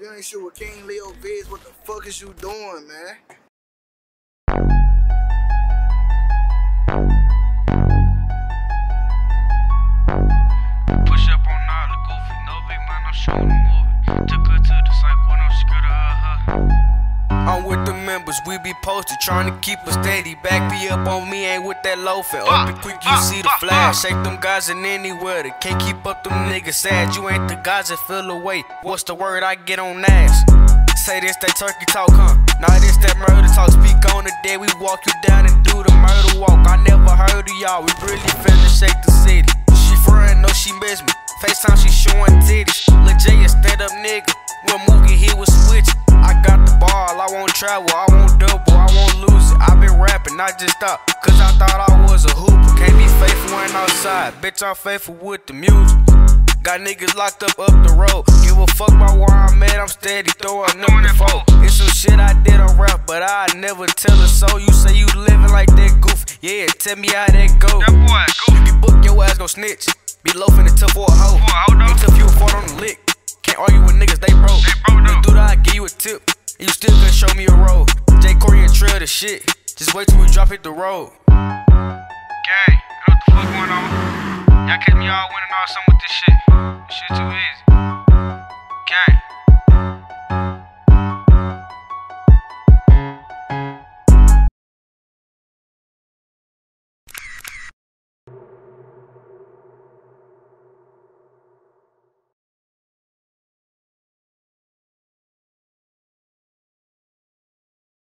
you ain't sure with King Leo Vidz, what the fuck is you doing, man? Push up on all the goofy, no big man, I'm showing members, we be posted, trying to keep us steady. Back me up on me, ain't with that loafing. Ah, Open quick, you ah, see the ah, flash. Shake them guys in anywhere that can't keep up them niggas sad. You ain't the guys that feel away. What's the word I get on ass? Say this, that turkey talk, huh? Nah, this, that murder talk. Speak on the day we walk you down and do the murder walk. I never heard of y'all, we really finna shake the city. She friend, know she miss me. FaceTime, she showing travel, I won't double, I won't lose it. I been rapping, I just stopped. Cause I thought I was a hooper. Can't be faithful when outside. Bitch, I'm faithful with the music. Got niggas locked up up the road. Give a fuck about where I'm at, I'm steady throwing up the foe. It's some shit I did on rap, but I never tell a soul. You say you living like that goof. Yeah, tell me how that go. That boy, go. You be booked, your ass gon' snitch. Be loafing tough for a hoe. For a hoe, though. Ain't tough you a fart on the lick. Can't argue with niggas, they broke. They broke. You do that, I give you a tip. And you still couldn't show me a road. J. Corey and Trill the shit. Just wait till we drop hit the road. Gang, what the fuck going on? Y'all catch me all winning all some with this shit. Shit too